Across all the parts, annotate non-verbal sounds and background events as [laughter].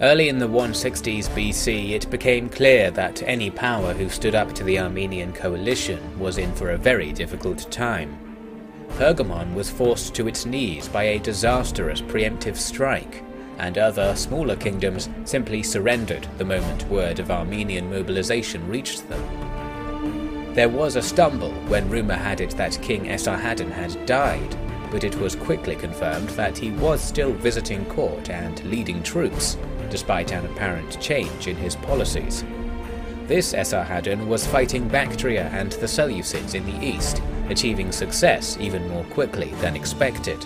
Early in the 160s BC, it became clear that any power who stood up to the Armenian coalition was in for a very difficult time. Pergamon was forced to its knees by a disastrous preemptive strike, and other, smaller kingdoms simply surrendered the moment word of Armenian mobilization reached them. There was a stumble when rumour had it that King Esarhaddon had died, but it was quickly confirmed that he was still visiting court and leading troops, despite an apparent change in his policies. This Esarhaddon was fighting Bactria and the Seleucids in the east, achieving success even more quickly than expected.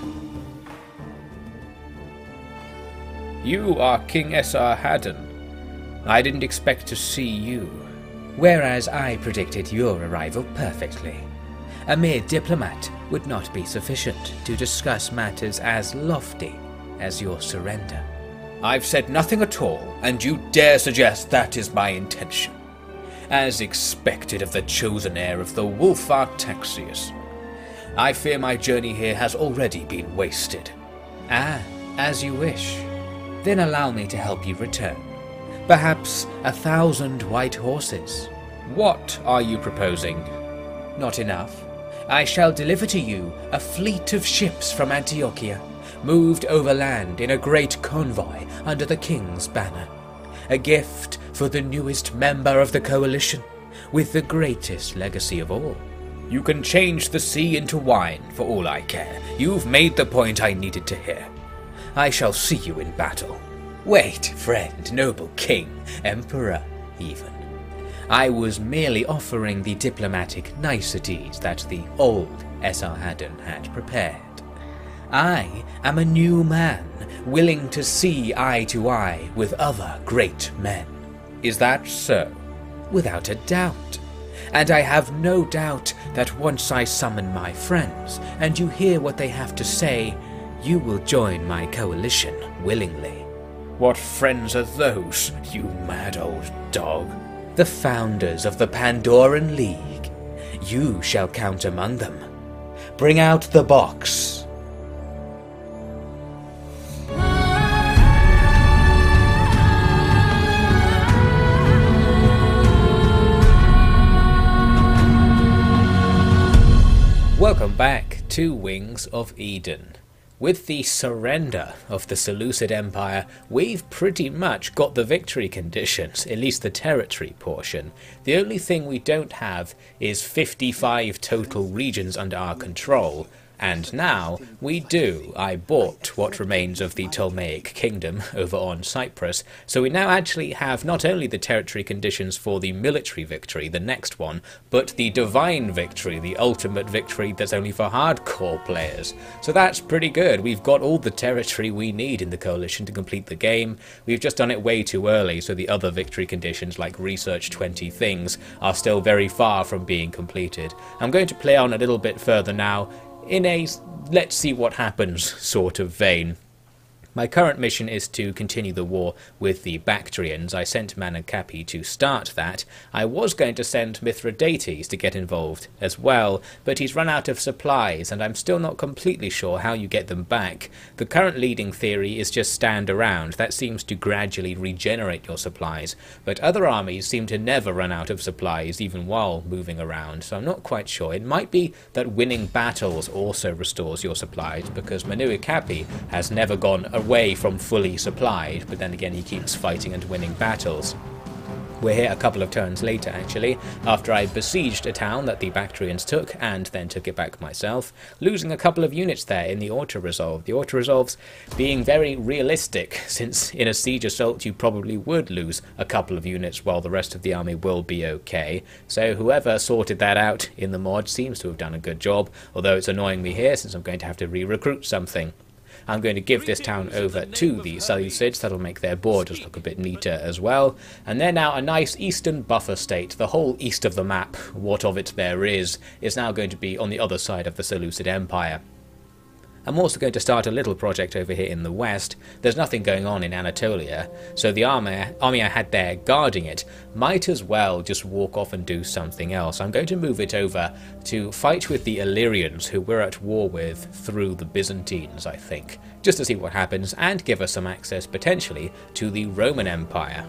You are King Esarhaddon. I didn't expect to see you. Whereas I predicted your arrival perfectly. A mere diplomat would not be sufficient to discuss matters as lofty as your surrender. I've said nothing at all, and you dare suggest that is my intention. As expected of the chosen heir of the Wolf Artaxius. I fear my journey here has already been wasted. Ah, as you wish. Then allow me to help you return. Perhaps a thousand white horses. What are you proposing? Not enough. I shall deliver to you a fleet of ships from Antiochia, moved overland in a great convoy under the king's banner. A gift for the newest member of the coalition, with the greatest legacy of all. You can change the sea into wine, for all I care. You've made the point I needed to hear. I shall see you in battle. Wait, friend, noble king, emperor, even. I was merely offering the diplomatic niceties that the old Esarhaddon had prepared. I am a new man, willing to see eye to eye with other great men. Is that so? Without a doubt. And I have no doubt that once I summon my friends, and you hear what they have to say, you will join my coalition willingly. What friends are those, you mad old dog? The founders of the Pandoran League. You shall count among them. Bring out the box. Welcome back to Wings of Eden. With the surrender of the Seleucid Empire, we've pretty much got the victory conditions, at least the territory portion. The only thing we don't have is 55 total regions under our control, and now we do. I bought what remains of the Ptolemaic kingdom over on Cyprus, so we now actually have not only the territory conditions for the military victory, the next one, but the divine victory, the ultimate victory that's only for hardcore players. So that's pretty good. We've got all the territory we need in the coalition to complete the game. We've just done it way too early, so the other victory conditions like research 20 things are still very far from being completed. I'm going to play on a little bit further now in a let's see what happens sort of vein. My current mission is to continue the war with the Bactrians. I sent Manicapi to start that. I was going to send Mithridates to get involved as well, but he's run out of supplies, and I'm still not completely sure how you get them back. The current leading theory is just stand around. That seems to gradually regenerate your supplies, but other armies seem to never run out of supplies even while moving around, so I'm not quite sure. It might be that winning battles also restores your supplies, because Manuikapi has never gone away from fully supplied, but then again he keeps fighting and winning battles. We're here a couple of turns later, actually, after I besieged a town that the Bactrians took, and then took it back myself, losing a couple of units there in the auto-resolve. The auto-resolves being very realistic, [laughs] since in a siege assault you probably would lose a couple of units while the rest of the army will be okay. So whoever sorted that out in the mod seems to have done a good job, although it's annoying me here since I'm going to have to re-recruit something. I'm going to give this town over to the Seleucids, that'll make their borders look a bit neater as well. And they're now a nice eastern buffer state. The whole east of the map, what of it there is, is now going to be on the other side of the Seleucid Empire. I'm also going to start a little project over here in the west. There's nothing going on in Anatolia, so the army, army I had there guarding it might as well just walk off and do something else. I'm going to move it over to fight with the Illyrians, who we're at war with through the Byzantines, I think, just to see what happens and give us some access potentially to the Roman Empire.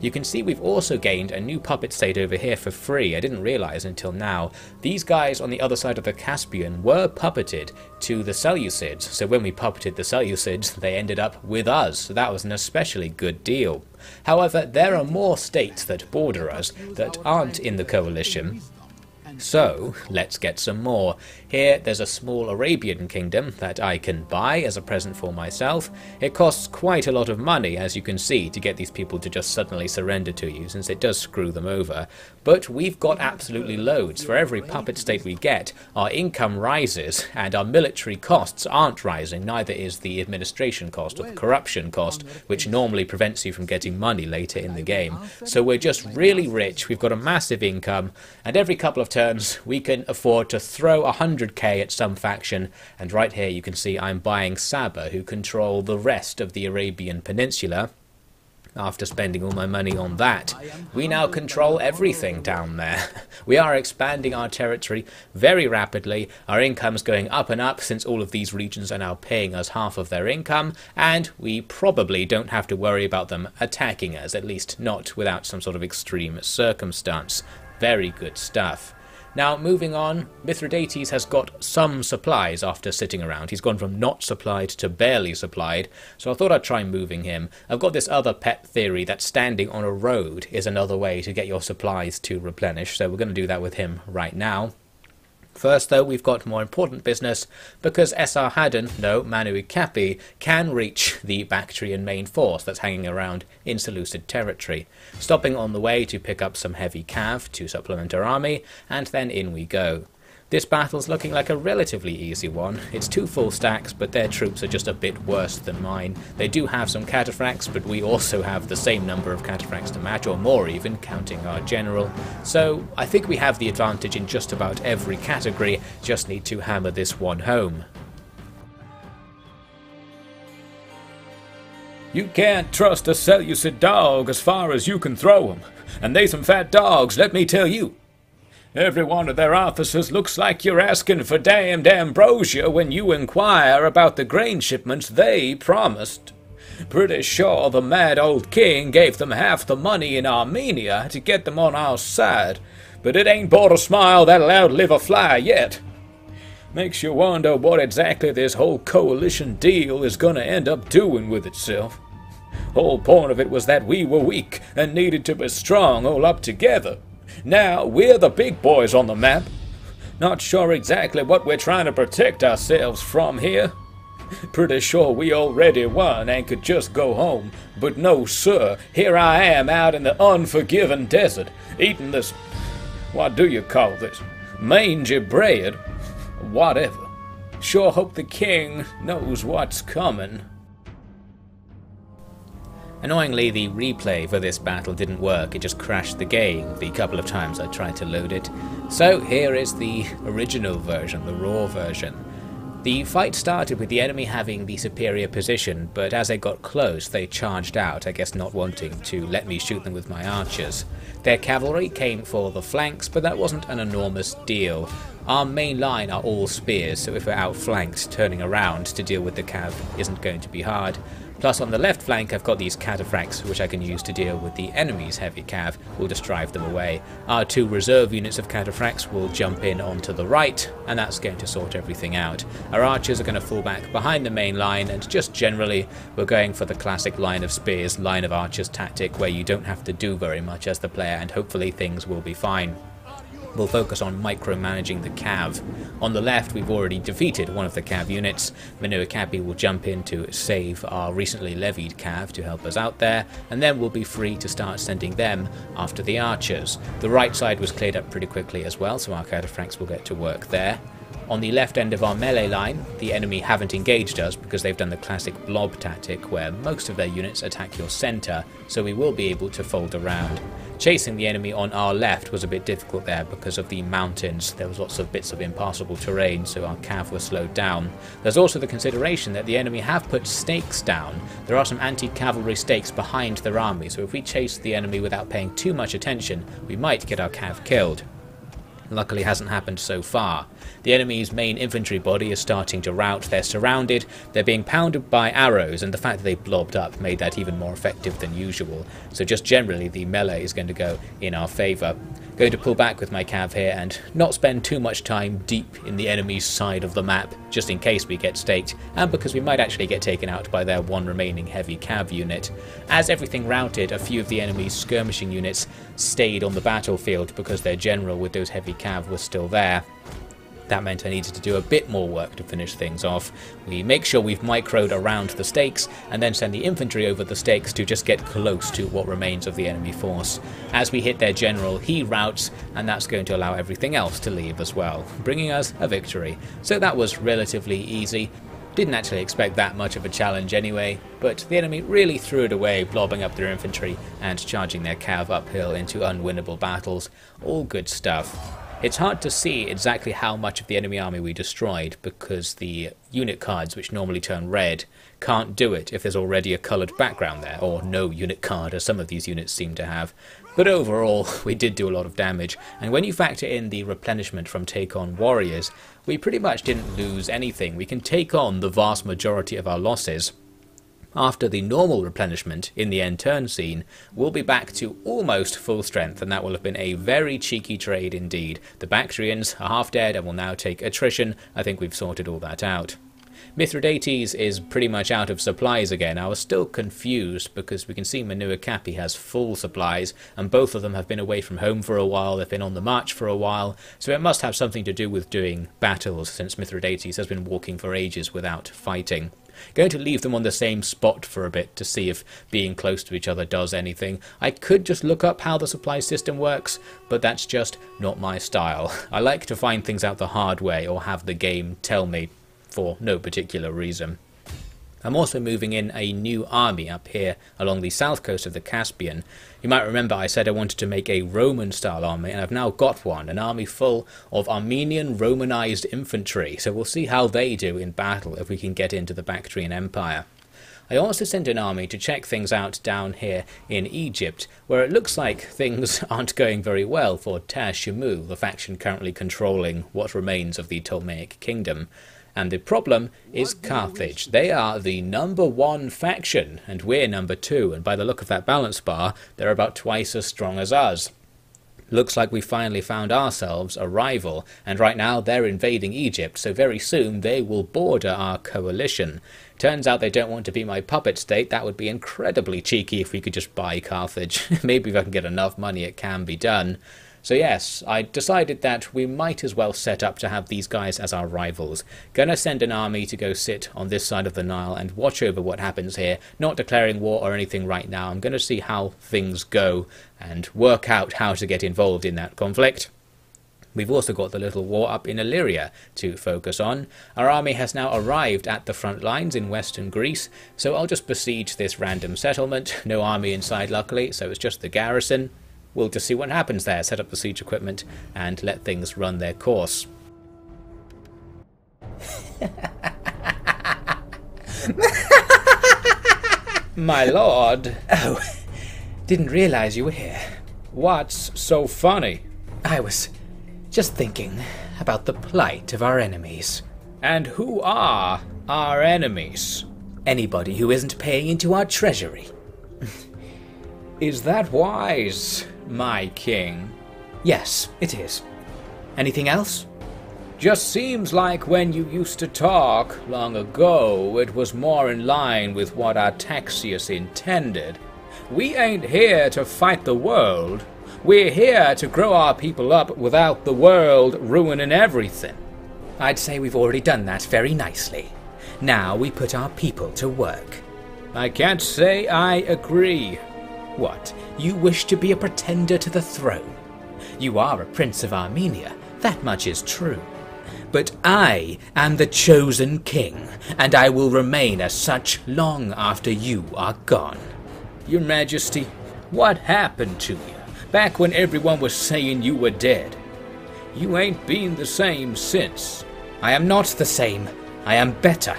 You can see we've also gained a new puppet state over here for free, I didn't realise until now. These guys on the other side of the Caspian were puppeted to the Seleucids, so when we puppeted the Seleucids, [laughs] they ended up with us, so that was an especially good deal. However, there are more states that border us that aren't in the coalition, so, let's get some more. Here, there's a small Arabian kingdom that I can buy as a present for myself. It costs quite a lot of money, as you can see, to get these people to just suddenly surrender to you, since it does screw them over. But we've got absolutely loads. For every puppet state we get, our income rises, and our military costs aren't rising, neither is the administration cost or the corruption cost, which normally prevents you from getting money later in the game. So we're just really rich, we've got a massive income, and every couple of turns we can afford to throw 100k at some faction, and right here you can see I'm buying Saba, who control the rest of the Arabian Peninsula. After spending all my money on that, we now control everything down there. [laughs] We are expanding our territory very rapidly, our income's going up and up since all of these regions are now paying us half of their income, and we probably don't have to worry about them attacking us, at least not without some sort of extreme circumstance. Very good stuff. Now, moving on, Mithridates has got some supplies after sitting around. He's gone from not supplied to barely supplied, so I thought I'd try moving him. I've got this other pet theory that standing on a road is another way to get your supplies to replenish, so we're going to do that with him right now. First, though, we've got more important business because Esarhaddon, no, Manu Ikapi, can reach the Bactrian main force that's hanging around in Seleucid territory, stopping on the way to pick up some heavy cav to supplement our army, and then in we go. This battle's looking like a relatively easy one. It's two full stacks, but their troops are just a bit worse than mine. They do have some cataphracts, but we also have the same number of cataphracts to match, or more even, counting our general. So I think we have the advantage in just about every category, just need to hammer this one home. You can't trust a Seleucid dog as far as you can throw throw 'em, and they some fat dogs, let me tell you. Every one of their officers looks like you're asking for damned ambrosia when you inquire about the grain shipments they promised. Pretty sure the mad old king gave them half the money in Armenia to get them on our side, but it ain't brought a smile that'll outlive a fly yet. Makes you wonder what exactly this whole coalition deal is gonna end up doing with itself. Whole point of it was that we were weak and needed to be strong all up together. Now we're the big boys on the map. Not sure exactly what we're trying to protect ourselves from here. Pretty sure we already won and could just go home. But no, sir, here I am out in the unforgiven desert, eating this. What do you call this? Mangy bread? Whatever. Sure hope the king knows what's coming. Annoyingly, the replay for this battle didn't work, it just crashed the game the couple of times I tried to load it. So here is the original version, the raw version. The fight started with the enemy having the superior position, but as they got close they charged out, I guess not wanting to let me shoot them with my archers. Their cavalry came for the flanks, but that wasn't an enormous deal. Our main line are all spears, so if we're outflanked, turning around to deal with the cav isn't going to be hard. Plus on the left flank I've got these cataphracts which I can use to deal with the enemy's heavy cav, we'll just drive them away. Our two reserve units of cataphracts will jump in onto the right, and that's going to sort everything out. Our archers are going to fall back behind the main line, and just generally we're going for the classic line of spears, line of archers tactic where you don't have to do very much as the player and hopefully things will be fine we'll focus on micromanaging the Cav. On the left, we've already defeated one of the Cav units. Manu Ikapi will jump in to save our recently levied Cav to help us out there, and then we'll be free to start sending them after the archers. The right side was cleared up pretty quickly as well, so our cataphracts will get to work there. On the left end of our melee line, the enemy haven't engaged us because they've done the classic blob tactic where most of their units attack your centre, so we will be able to fold around. Chasing the enemy on our left was a bit difficult there because of the mountains. There was lots of bits of impassable terrain, so our cav was slowed down. There's also the consideration that the enemy have put stakes down. There are some anti-cavalry stakes behind their army, so if we chase the enemy without paying too much attention, we might get our cav killed. Luckily hasn't happened so far. The enemy's main infantry body is starting to rout, they're surrounded, they're being pounded by arrows, and the fact that they blobbed up made that even more effective than usual. So just generally the melee is going to go in our favour. Going to pull back with my cav here and not spend too much time deep in the enemy's side of the map, just in case we get staked, and because we might actually get taken out by their one remaining heavy cav unit. As everything routed, a few of the enemy's skirmishing units stayed on the battlefield because their general with those heavy cav was still there. That meant I needed to do a bit more work to finish things off. We make sure we've microed around the stakes and then send the infantry over the stakes to just get close to what remains of the enemy force. As we hit their general, he routs and that's going to allow everything else to leave as well, bringing us a victory. So that was relatively easy. Didn't actually expect that much of a challenge anyway, but the enemy really threw it away, blobbing up their infantry and charging their cav uphill into unwinnable battles. All good stuff. It's hard to see exactly how much of the enemy army we destroyed because the unit cards, which normally turn red, can't do it if there's already a coloured background there, or no unit card as some of these units seem to have. But overall, [laughs] we did do a lot of damage, and when you factor in the replenishment from Take On Warriors, we pretty much didn't lose anything. We can take on the vast majority of our losses after the normal replenishment in the end turn scene, we'll be back to almost full strength, and that will have been a very cheeky trade indeed. The Bactrians are half dead and will now take attrition. I think we've sorted all that out. Mithridates is pretty much out of supplies again. I was still confused because we can see Manua Capi has full supplies and both of them have been away from home for a while, they've been on the march for a while, so it must have something to do with doing battles since Mithridates has been walking for ages without fighting. Going to leave them on the same spot for a bit to see if being close to each other does anything. I could just look up how the supply system works, but that's just not my style. [laughs] I like to find things out the hard way or have the game tell me for no particular reason. I'm also moving in a new army up here along the south coast of the Caspian. You might remember I said I wanted to make a Roman style army and I've now got one, an army full of Armenian Romanized infantry, so we'll see how they do in battle if we can get into the Bactrian Empire. I also sent an army to check things out down here in Egypt, where it looks like [laughs] things aren't going very well for Tashemu, the faction currently controlling what remains of the Ptolemaic kingdom. And the problem is Carthage. They are the number one faction, and we're number two, and by the look of that balance bar, they're about twice as strong as us. Looks like we finally found ourselves a rival, and right now they're invading Egypt, so very soon they will border our coalition. Turns out they don't want to be my puppet state, that would be incredibly cheeky if we could just buy Carthage. [laughs] Maybe if I can get enough money it can be done. So yes, I decided that we might as well set up to have these guys as our rivals. Gonna send an army to go sit on this side of the Nile and watch over what happens here, not declaring war or anything right now. I'm gonna see how things go and work out how to get involved in that conflict. We've also got the little war up in Illyria to focus on. Our army has now arrived at the front lines in western Greece, so I'll just besiege this random settlement. [laughs] No army inside luckily, so it's just the garrison we'll just see what happens there, set up the siege equipment, and let things run their course. My lord. Oh, didn't realize you were here. What's so funny? I was just thinking about the plight of our enemies. And who are our enemies? Anybody who isn't paying into our treasury. Is that wise? My king. Yes, it is. Anything else? Just seems like when you used to talk long ago, it was more in line with what Artaxius intended. We ain't here to fight the world. We're here to grow our people up without the world ruining everything. I'd say we've already done that very nicely. Now we put our people to work. I can't say I agree. What, you wish to be a pretender to the throne? You are a prince of Armenia, that much is true. But I am the chosen king, and I will remain as such long after you are gone. Your Majesty, what happened to you? back when everyone was saying you were dead. You ain't been the same since. I am not the same. I am better.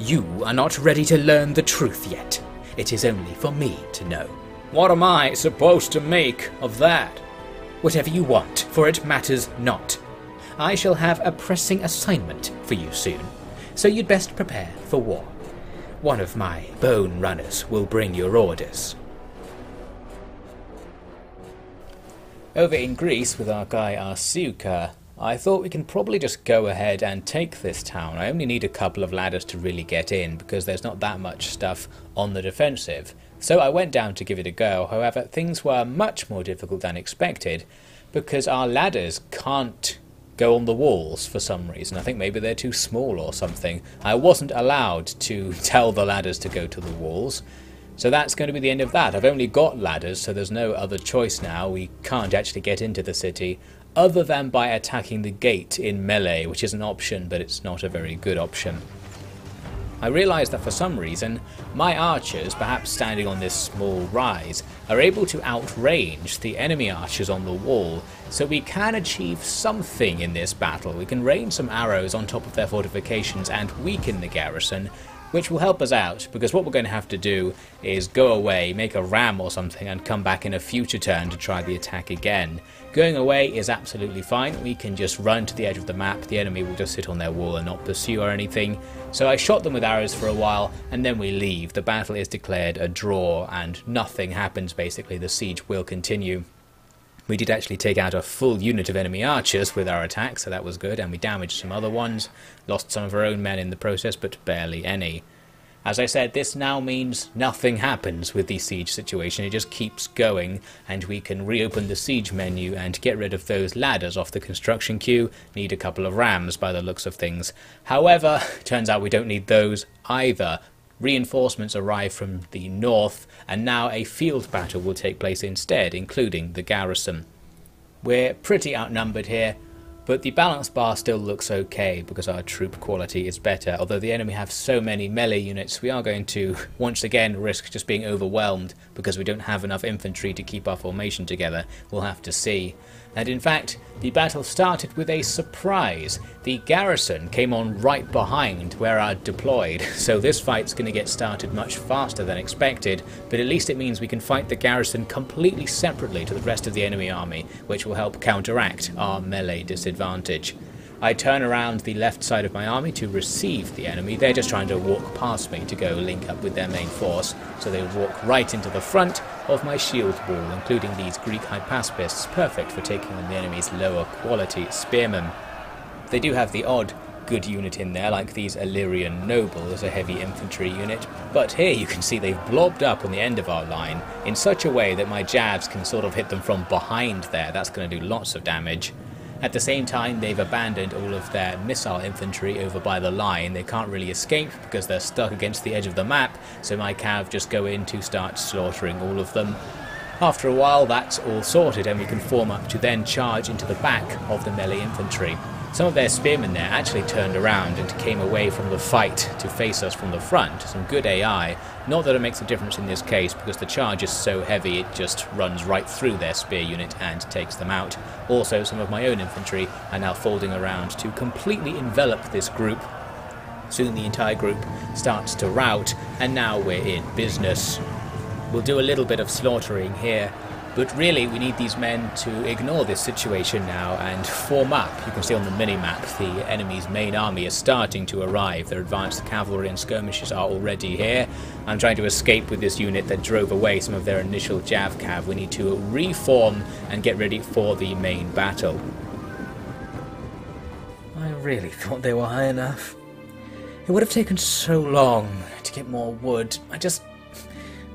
You are not ready to learn the truth yet. It is only for me to know. What am I supposed to make of that? Whatever you want, for it matters not. I shall have a pressing assignment for you soon, so you'd best prepare for war. One of my bone runners will bring your orders. Over in Greece with our guy Arsuka, I thought we can probably just go ahead and take this town. I only need a couple of ladders to really get in because there's not that much stuff on the defensive. So I went down to give it a go, however things were much more difficult than expected because our ladders can't go on the walls for some reason. I think maybe they're too small or something. I wasn't allowed to [laughs] tell the ladders to go to the walls. So that's going to be the end of that. I've only got ladders, so there's no other choice now. We can't actually get into the city other than by attacking the gate in melee, which is an option, but it's not a very good option. I realise that for some reason, my archers, perhaps standing on this small rise, are able to outrange the enemy archers on the wall, so we can achieve something in this battle. We can rain some arrows on top of their fortifications and weaken the garrison, which will help us out because what we're going to have to do is go away, make a ram or something and come back in a future turn to try the attack again. Going away is absolutely fine, we can just run to the edge of the map, the enemy will just sit on their wall and not pursue or anything. So I shot them with arrows for a while and then we leave. The battle is declared a draw and nothing happens basically, the siege will continue. We did actually take out a full unit of enemy archers with our attack, so that was good, and we damaged some other ones. Lost some of our own men in the process, but barely any. As I said, this now means nothing happens with the siege situation, it just keeps going, and we can reopen the siege menu and get rid of those ladders off the construction queue. Need a couple of rams by the looks of things. However, [laughs] turns out we don't need those either, Reinforcements arrive from the north, and now a field battle will take place instead, including the garrison. We're pretty outnumbered here, but the balance bar still looks okay because our troop quality is better. Although the enemy have so many melee units, we are going to [laughs] once again risk just being overwhelmed because we don't have enough infantry to keep our formation together. We'll have to see and in fact, the battle started with a surprise. The garrison came on right behind where I'd deployed, [laughs] so this fight's going to get started much faster than expected, but at least it means we can fight the garrison completely separately to the rest of the enemy army, which will help counteract our melee disadvantage. I turn around the left side of my army to receive the enemy. They're just trying to walk past me to go link up with their main force, so they walk right into the front of my shield wall, including these Greek hypaspists, perfect for taking on the enemy's lower quality spearmen. They do have the odd good unit in there, like these Illyrian nobles, a heavy infantry unit, but here you can see they've blobbed up on the end of our line in such a way that my jabs can sort of hit them from behind there. That's going to do lots of damage. At the same time, they've abandoned all of their missile infantry over by the line. They can't really escape because they're stuck against the edge of the map, so my cav just go in to start slaughtering all of them. After a while, that's all sorted, and we can form up to then charge into the back of the melee infantry. Some of their spearmen there actually turned around and came away from the fight to face us from the front. Some good AI. Not that it makes a difference in this case, because the charge is so heavy it just runs right through their spear unit and takes them out. Also, some of my own infantry are now folding around to completely envelop this group. Soon the entire group starts to rout, and now we're in business. We'll do a little bit of slaughtering here but really, we need these men to ignore this situation now and form up. You can see on the mini-map the enemy's main army is starting to arrive. Their advanced cavalry and skirmishers are already here. I'm trying to escape with this unit that drove away some of their initial Jav cav. We need to reform and get ready for the main battle. I really thought they were high enough. It would have taken so long to get more wood. I just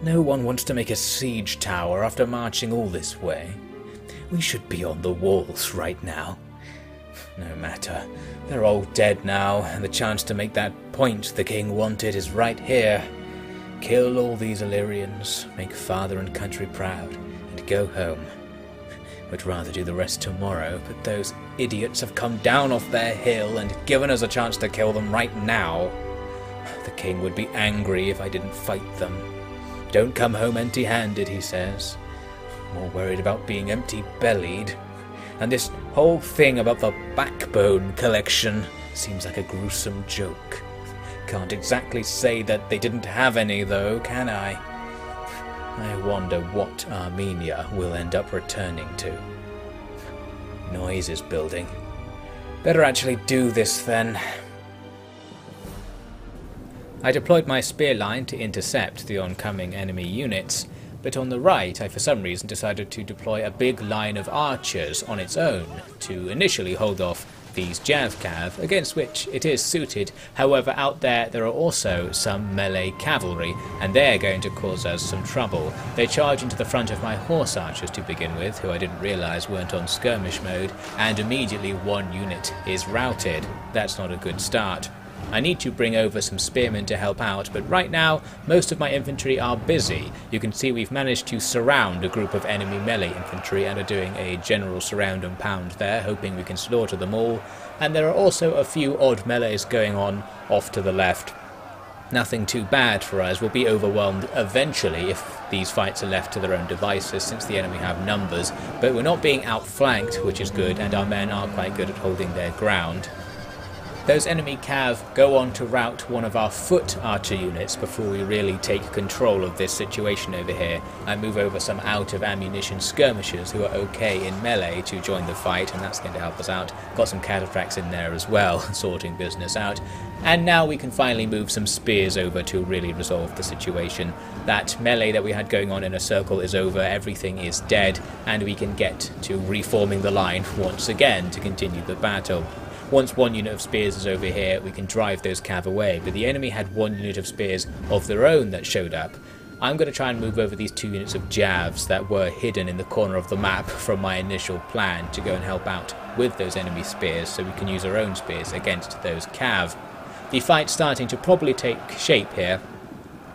no one wants to make a siege tower after marching all this way. We should be on the walls right now. No matter. They're all dead now, and the chance to make that point the king wanted is right here. Kill all these Illyrians, make father and country proud, and go home. Would rather do the rest tomorrow, but those idiots have come down off their hill and given us a chance to kill them right now. The king would be angry if I didn't fight them. Don't come home empty handed, he says. more worried about being empty bellied. And this whole thing about the backbone collection seems like a gruesome joke. Can't exactly say that they didn't have any, though, can I? I wonder what Armenia will end up returning to. Noise is building. Better actually do this then. I deployed my spear line to intercept the oncoming enemy units, but on the right I for some reason decided to deploy a big line of archers on its own to initially hold off these Javcav, against which it is suited. However, out there there are also some melee cavalry, and they're going to cause us some trouble. They charge into the front of my horse archers to begin with, who I didn't realise weren't on skirmish mode, and immediately one unit is routed. That's not a good start. I need to bring over some spearmen to help out, but right now most of my infantry are busy. You can see we've managed to surround a group of enemy melee infantry and are doing a general surround and pound there, hoping we can slaughter them all. And there are also a few odd melees going on off to the left. Nothing too bad for us. We'll be overwhelmed eventually if these fights are left to their own devices since the enemy have numbers, but we're not being outflanked, which is good, and our men are quite good at holding their ground. Those enemy cav go on to rout one of our foot archer units before we really take control of this situation over here and move over some out of ammunition skirmishers who are okay in melee to join the fight and that's going to help us out. Got some cataphracts in there as well, [laughs] sorting business out. And now we can finally move some spears over to really resolve the situation. That melee that we had going on in a circle is over, everything is dead, and we can get to reforming the line once again to continue the battle. Once one unit of spears is over here, we can drive those cav away, but the enemy had one unit of spears of their own that showed up. I'm going to try and move over these two units of javs that were hidden in the corner of the map from my initial plan to go and help out with those enemy spears so we can use our own spears against those cav. The fight's starting to probably take shape here.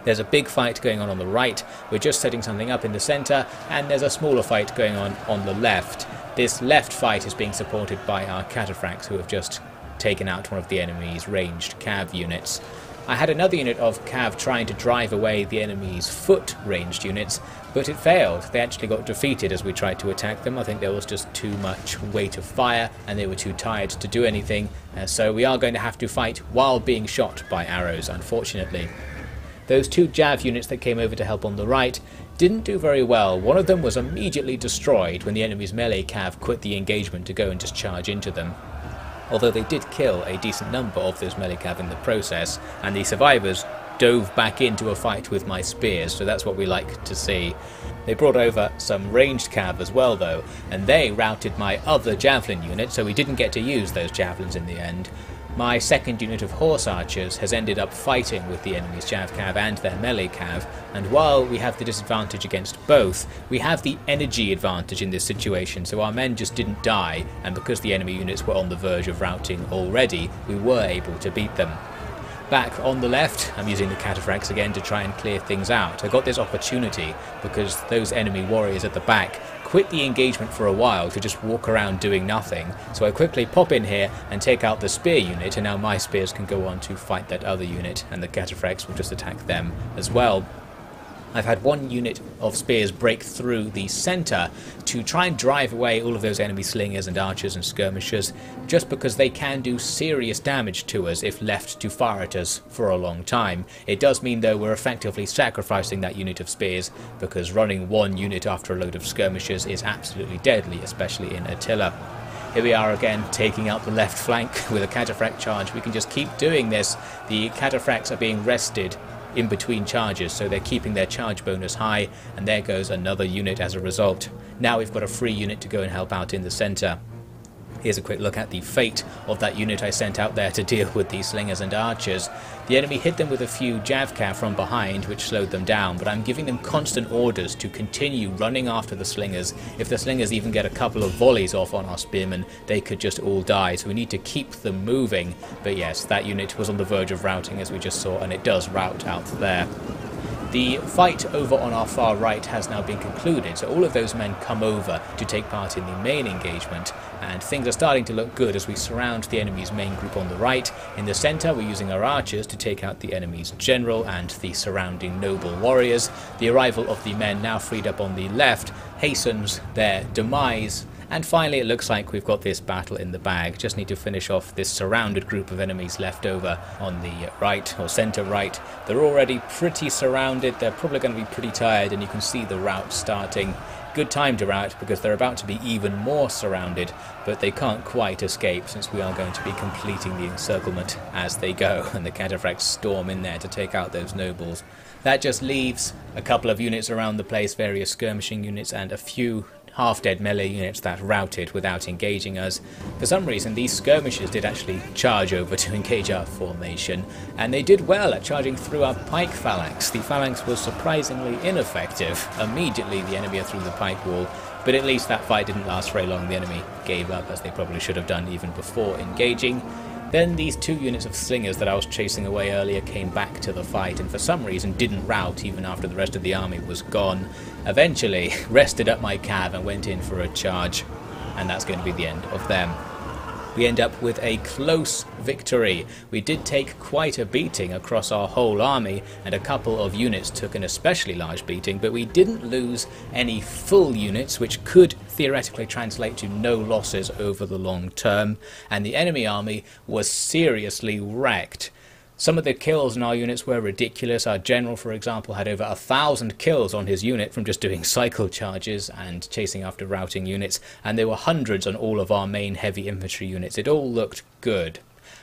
There's a big fight going on on the right, we're just setting something up in the centre, and there's a smaller fight going on on the left. This left fight is being supported by our cataphracts who have just taken out one of the enemy's ranged cav units. I had another unit of cav trying to drive away the enemy's foot ranged units, but it failed. They actually got defeated as we tried to attack them. I think there was just too much weight of fire and they were too tired to do anything, uh, so we are going to have to fight while being shot by arrows, unfortunately. Those two Jav units that came over to help on the right didn't do very well. One of them was immediately destroyed when the enemy's melee cav quit the engagement to go and just charge into them. Although they did kill a decent number of those melee cav in the process, and the survivors dove back into a fight with my spears, so that's what we like to see. They brought over some ranged cav as well though, and they routed my other javelin unit, so we didn't get to use those javelins in the end. My second unit of horse archers has ended up fighting with the enemy's Javcav and their melee cav, and while we have the disadvantage against both, we have the energy advantage in this situation, so our men just didn't die, and because the enemy units were on the verge of routing already, we were able to beat them. Back on the left, I'm using the cataphracts again to try and clear things out. I got this opportunity because those enemy warriors at the back quit the engagement for a while to just walk around doing nothing. So I quickly pop in here and take out the spear unit and now my spears can go on to fight that other unit and the cataphracts will just attack them as well. I've had one unit of spears break through the centre to try and drive away all of those enemy slingers and archers and skirmishers, just because they can do serious damage to us if left to fire at us for a long time. It does mean though we're effectively sacrificing that unit of spears, because running one unit after a load of skirmishers is absolutely deadly, especially in Attila. Here we are again, taking out the left flank [laughs] with a cataphract charge. We can just keep doing this. The cataphracts are being rested in between charges, so they're keeping their charge bonus high, and there goes another unit as a result. Now we've got a free unit to go and help out in the centre. Here's a quick look at the fate of that unit I sent out there to deal with these slingers and archers. The enemy hit them with a few Javcav from behind, which slowed them down, but I'm giving them constant orders to continue running after the slingers. If the slingers even get a couple of volleys off on our spearmen, they could just all die, so we need to keep them moving. But yes, that unit was on the verge of routing as we just saw, and it does rout out there. The fight over on our far right has now been concluded, so all of those men come over to take part in the main engagement, and things are starting to look good as we surround the enemy's main group on the right. In the centre, we're using our archers to take out the enemy's general and the surrounding noble warriors. The arrival of the men now freed up on the left hastens their demise and finally, it looks like we've got this battle in the bag. Just need to finish off this surrounded group of enemies left over on the right or centre right. They're already pretty surrounded. They're probably going to be pretty tired, and you can see the rout starting. Good time to rout because they're about to be even more surrounded, but they can't quite escape since we are going to be completing the encirclement as they go, [laughs] and the cataphracts storm in there to take out those nobles. That just leaves a couple of units around the place, various skirmishing units, and a few half-dead melee units that routed without engaging us. For some reason, these skirmishers did actually charge over [laughs] to engage our formation, and they did well at charging through our pike phalanx. The phalanx was surprisingly ineffective. Immediately, the enemy are through the pike wall, but at least that fight didn't last very long. The enemy gave up, as they probably should have done even before engaging. Then these two units of slingers that I was chasing away earlier came back to the fight and for some reason didn't rout even after the rest of the army was gone. Eventually [laughs] rested up my cav and went in for a charge and that's going to be the end of them we end up with a close victory. We did take quite a beating across our whole army, and a couple of units took an especially large beating, but we didn't lose any full units, which could theoretically translate to no losses over the long term, and the enemy army was seriously wrecked. Some of the kills in our units were ridiculous. Our general, for example, had over a thousand kills on his unit from just doing cycle charges and chasing after routing units, and there were hundreds on all of our main heavy infantry units. It all looked good.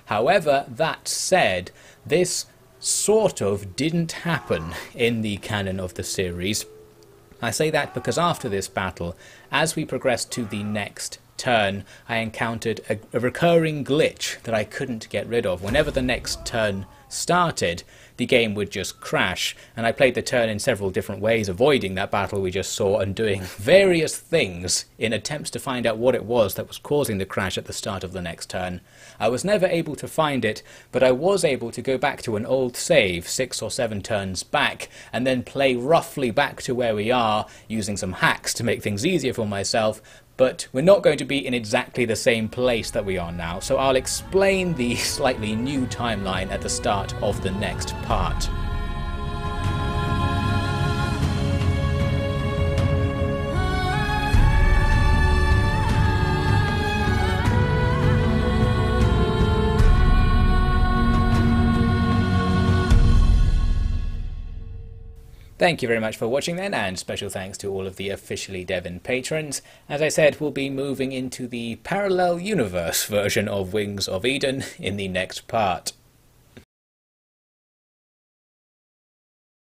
However, that said, this sort of didn't happen in the canon of the series. I say that because after this battle, as we progressed to the next turn, I encountered a, a recurring glitch that I couldn't get rid of. Whenever the next turn started, the game would just crash, and I played the turn in several different ways, avoiding that battle we just saw and doing [laughs] various things in attempts to find out what it was that was causing the crash at the start of the next turn. I was never able to find it, but I was able to go back to an old save, six or seven turns back, and then play roughly back to where we are, using some hacks to make things easier for myself, but we're not going to be in exactly the same place that we are now, so I'll explain the [laughs] slightly new timeline at the start of the next part. Thank you very much for watching then, and special thanks to all of the officially Devin patrons. As I said, we'll be moving into the parallel universe version of Wings of Eden in the next part.